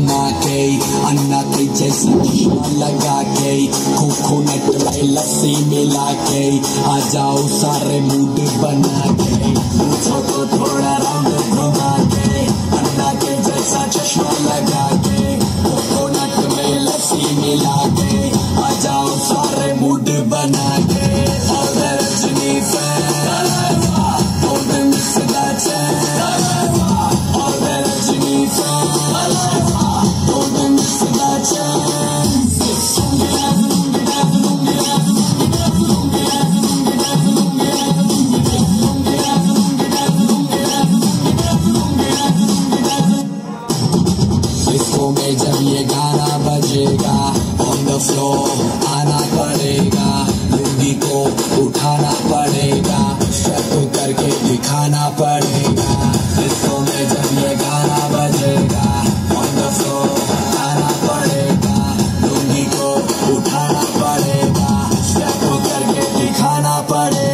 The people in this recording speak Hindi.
घुमा के अन्ना के जैसा चश्मा लगा के कोकोनट में लस्सी मिला के आ जाओ सारे मूड बना के पूछो तो थोड़ा रंग घुमा के अन्ना के जैसा चश्मा लगा के कोकोनट में लस्सी मिला दिलों में जब ये गाना बजेगा। ऑन द फ्लोर आना पड़ेगा। लुंगी को उठाना पड़ेगा। शर्त करके दिखाना पड़ेगा। दिलों में जब ये गाना बजेगा। ऑन द फ्लोर आना पड़ेगा। लुंगी को उठाना पड़ेगा। शर्त करके दिखाना पड़ेगा।